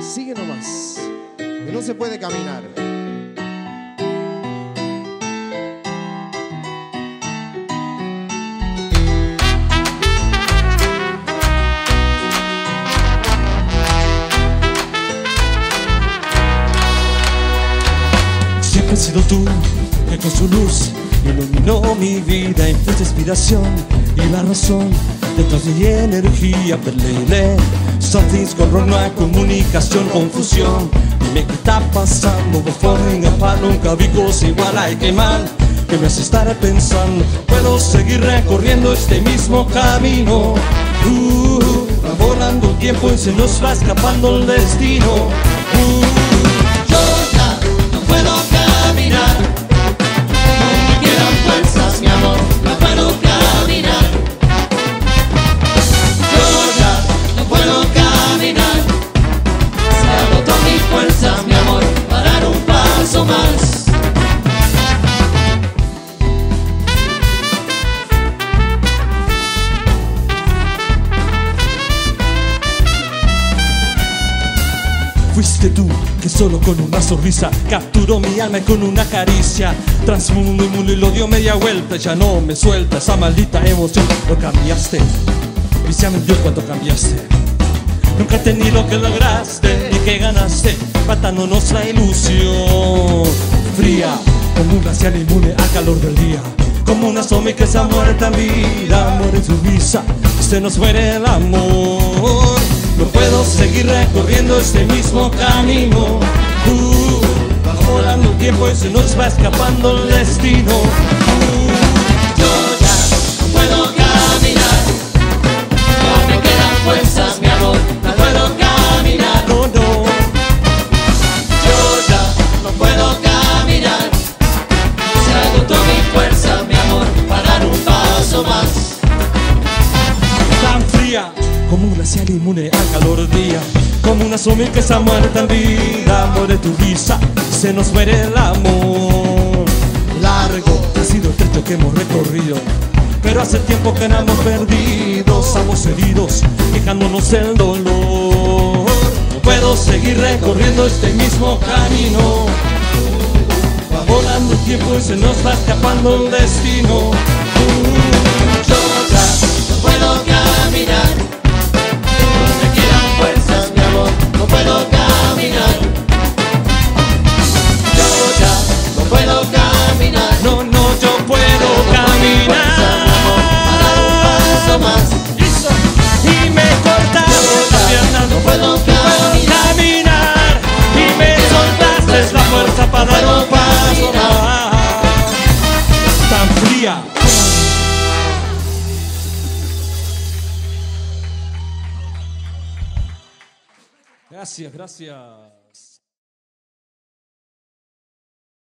Sigue nomás, que no se puede caminar. Siempre has sido tú que con su luz iluminó mi vida y fuiste inspiración y la razón de mi energía. Perlele, something's gone wrong, hay comunicación, confusión. Dime qué está pasando, before apart, nunca vi cosa igual, ay qué mal. Que me hace estar pensando, puedo seguir recorriendo este mismo camino. Uh, va volando tiempo y se nos va escapando el destino. Uh, Fuiste tú que solo con una sonrisa capturó mi alma y con una caricia transformó mi mundo y lo dio media vuelta. Ya no me suelta esa maldita emoción. Lo cambiaste, viciame en Dios cuando cambiaste. Nunca entendí lo que lograste y que ganaste, matándonos la ilusión. Fría, como un glacial inmune al calor del día. Como una zombie que se ha muerto en vida, muere en su risa, se nos muere el amor. Este mismo camino. Uh, va volando el tiempo y se nos va escapando el destino. Uh, como un glacial inmune al calor día. Como una zombie que está muerta en vida. Muere tu risa se nos muere el amor. Largo ha sido el trecho que hemos recorrido. Pero hace tiempo que no hemos perdido estamos heridos quejándonos del dolor. No puedo seguir recorriendo este mismo camino. Va volando el tiempo y se nos va escapando el destino Gracias, gracias.